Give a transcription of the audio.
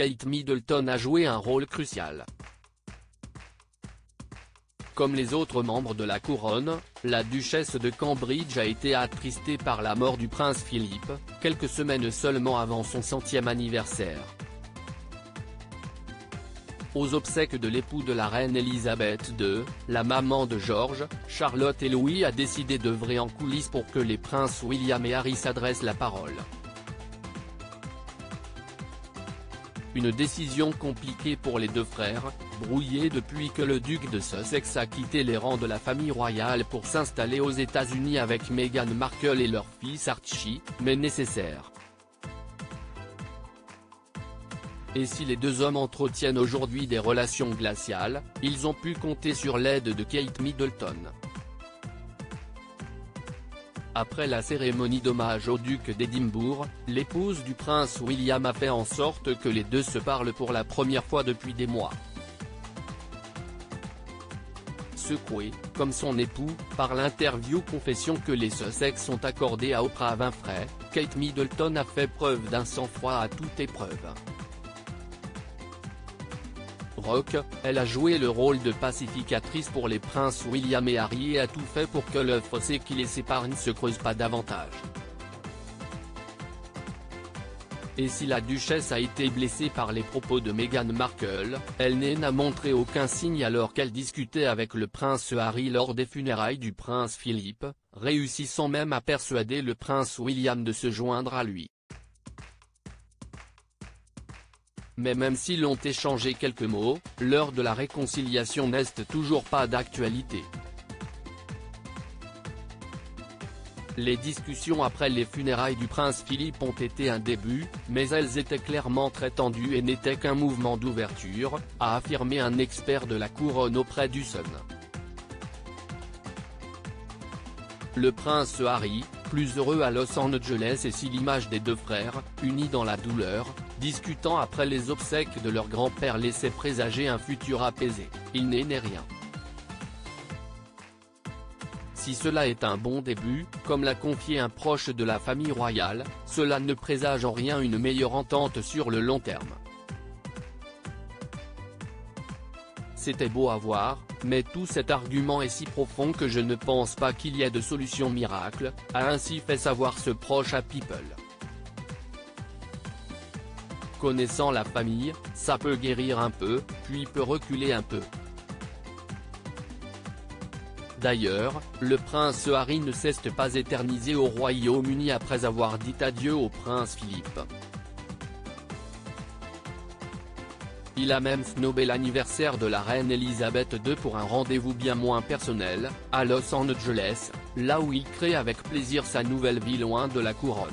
Kate Middleton a joué un rôle crucial. Comme les autres membres de la couronne, la duchesse de Cambridge a été attristée par la mort du prince Philippe, quelques semaines seulement avant son centième anniversaire. Aux obsèques de l'époux de la reine Elisabeth II, la maman de George, Charlotte et Louis a décidé d'œuvrer en coulisses pour que les princes William et Harry s'adressent la parole. Une décision compliquée pour les deux frères, brouillés depuis que le duc de Sussex a quitté les rangs de la famille royale pour s'installer aux États-Unis avec Meghan Markle et leur fils Archie, mais nécessaire. Et si les deux hommes entretiennent aujourd'hui des relations glaciales, ils ont pu compter sur l'aide de Kate Middleton. Après la cérémonie d'hommage au duc d'Édimbourg, l'épouse du prince William a fait en sorte que les deux se parlent pour la première fois depuis des mois. Secoué, comme son époux, par l'interview confession que les Sussex sont accordés à Oprah Winfrey, Kate Middleton a fait preuve d'un sang-froid à toute épreuve. Elle a joué le rôle de pacificatrice pour les princes William et Harry et a tout fait pour que le fossé qui les sépare ne se creuse pas davantage. Et si la duchesse a été blessée par les propos de Meghan Markle, elle n'a montré aucun signe alors qu'elle discutait avec le prince Harry lors des funérailles du prince Philippe, réussissant même à persuader le prince William de se joindre à lui. Mais même s'ils ont échangé quelques mots, l'heure de la réconciliation n'est toujours pas d'actualité. Les discussions après les funérailles du prince Philippe ont été un début, mais elles étaient clairement très tendues et n'étaient qu'un mouvement d'ouverture, a affirmé un expert de la couronne auprès du Sun. Le prince Harry, plus heureux à Los Angeles et si l'image des deux frères, unis dans la douleur, discutant après les obsèques de leur grand-père laissait présager un futur apaisé, il n'est né rien. Si cela est un bon début, comme l'a confié un proche de la famille royale, cela ne présage en rien une meilleure entente sur le long terme. C'était beau à voir, mais tout cet argument est si profond que je ne pense pas qu'il y ait de solution miracle, a ainsi fait savoir ce proche à People. Connaissant la famille, ça peut guérir un peu, puis peut reculer un peu. D'ailleurs, le prince Harry ne cesse pas éternisé au Royaume-Uni après avoir dit adieu au prince Philippe. Il a même snobé l'anniversaire de la reine Elisabeth II pour un rendez-vous bien moins personnel, à Los Angeles, là où il crée avec plaisir sa nouvelle vie loin de la couronne.